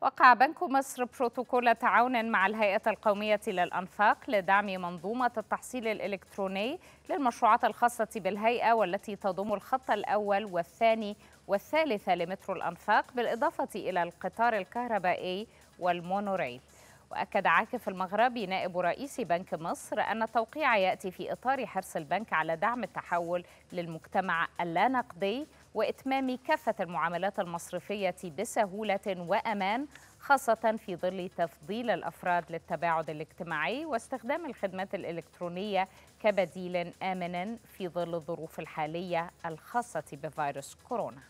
وقع بنك مصر بروتوكول تعاون مع الهيئة القومية للأنفاق لدعم منظومة التحصيل الإلكتروني للمشروعات الخاصة بالهيئة والتي تضم الخط الأول والثاني والثالث لمترو الأنفاق بالإضافة إلى القطار الكهربائي والمونوريل. وأكد عاكف المغربي نائب رئيس بنك مصر أن التوقيع يأتي في إطار حرص البنك على دعم التحول للمجتمع اللانقدي وإتمام كافة المعاملات المصرفية بسهولة وأمان خاصة في ظل تفضيل الأفراد للتباعد الاجتماعي واستخدام الخدمات الإلكترونية كبديل آمن في ظل الظروف الحالية الخاصة بفيروس كورونا.